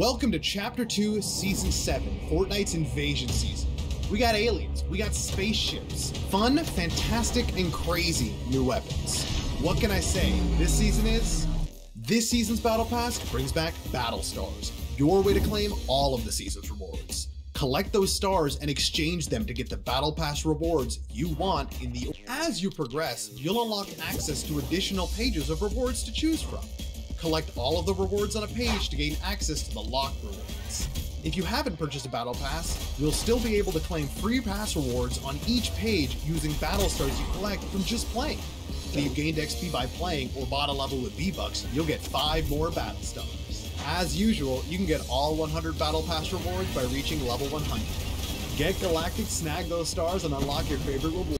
Welcome to Chapter 2, Season 7, Fortnite's Invasion Season. We got aliens, we got spaceships, fun, fantastic, and crazy new weapons. What can I say? This season is. This season's Battle Pass brings back Battle Stars, your way to claim all of the season's rewards. Collect those stars and exchange them to get the Battle Pass rewards you want in the. As you progress, you'll unlock access to additional pages of rewards to choose from. Collect all of the rewards on a page to gain access to the locked rewards. If you haven't purchased a Battle Pass, you'll still be able to claim free pass rewards on each page using Battle Stars you collect from just playing. If you gained XP by playing or bought a level with V-Bucks, you'll get 5 more Battle Stars. As usual, you can get all 100 Battle Pass rewards by reaching level 100. Get Galactic, snag those stars, and unlock your favorite rewards.